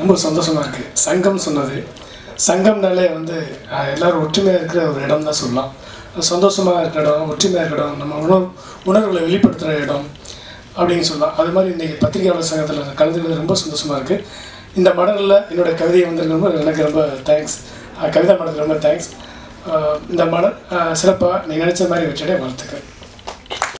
ரொம்ப சந்தோஷமாக இருக்குது சங்கம் சொன்னது. சங்கம்னாலே வந்து எல்லோரும் ஒற்றுமையாக இருக்கிற ஒரு இடம் தான் சொல்லலாம். சந்தோஷமாக இருக்கிற இடம் ஒற்றுமையாக இருக்கிற இடம் நம்ம உணர்வு உணர்வுகளை வெளிப்படுத்துகிற இடம் அப்படின்னு சொல்லலாம். அது மாதிரி இன்றைக்கி பத்திரிகையாளர் சங்கத்தில் கலந்துக்கிறது ரொம்ப சந்தோஷமாக இருக்குது இந்த மடலில் என்னோட கவிதையை வந்து ரொம்ப எனக்கு ரொம்ப தேங்க்ஸ் கவிதா மடலுக்கு ரொம்ப தேங்க்ஸ் இந்த மடல் சிறப்பாக நீ நினச்ச மாதிரி வச்சுட்டே வளர்த்துக்கேன்